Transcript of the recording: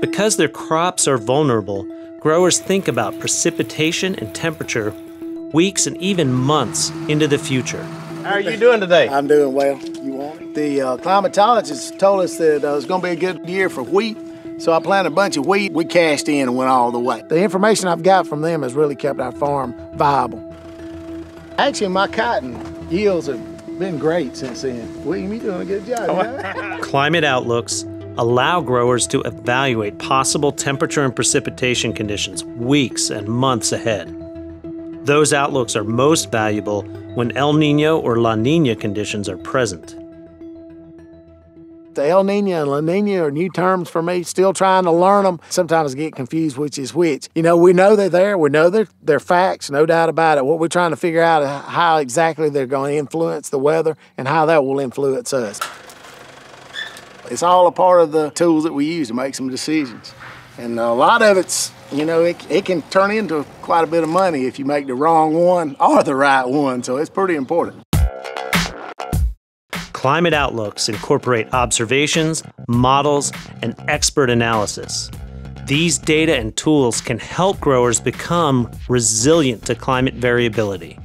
Because their crops are vulnerable, growers think about precipitation and temperature weeks and even months into the future. How are you doing today? I'm doing well. You want it? The uh, climatologist told us that uh, it's going to be a good year for wheat, so I planted a bunch of wheat. We cashed in and went all the way. The information I've got from them has really kept our farm viable. Actually, my cotton yields have been great since then. William, you're doing a good job. Climate outlooks allow growers to evaluate possible temperature and precipitation conditions weeks and months ahead. Those outlooks are most valuable when El Nino or La Nina conditions are present. The El Nino and La Nina are new terms for me, still trying to learn them. Sometimes get confused which is which. You know, we know they're there, we know they're, they're facts, no doubt about it. What we're trying to figure out is how exactly they're going to influence the weather and how that will influence us. It's all a part of the tools that we use to make some decisions. And a lot of it's, you know, it, it can turn into quite a bit of money if you make the wrong one or the right one. So it's pretty important. Climate outlooks incorporate observations, models, and expert analysis. These data and tools can help growers become resilient to climate variability.